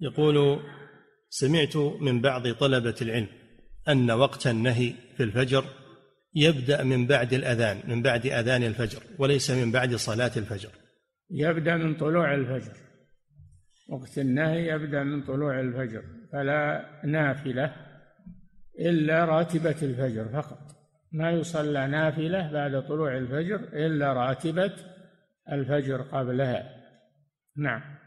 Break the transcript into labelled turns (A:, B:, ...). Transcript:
A: يقول سمعت من بعض طلبة العلم أن وقت النهي في الفجر يبدأ من بعد الأذان من بعد أذان الفجر وليس من بعد صلاة الفجر.
B: يبدأ من طلوع الفجر. وقت النهي يبدأ من طلوع الفجر فلا نافلة إلا راتبة الفجر فقط. ما يصلى نافلة بعد طلوع الفجر إلا راتبة الفجر قبلها. نعم.